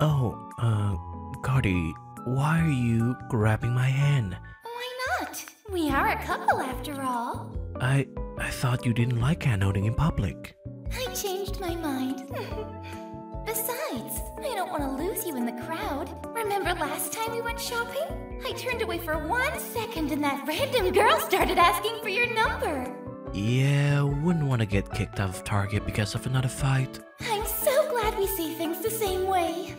Oh, uh, Cardi, why are you grabbing my hand? Why not? We are a couple after all. I I thought you didn't like handholding in public. I changed my mind. Besides, I don't want to lose you in the crowd. Remember last time we went shopping? I turned away for one second and that random girl started asking for your number. Yeah, wouldn't want to get kicked out of Target because of another fight. I'm so glad we see things the same way.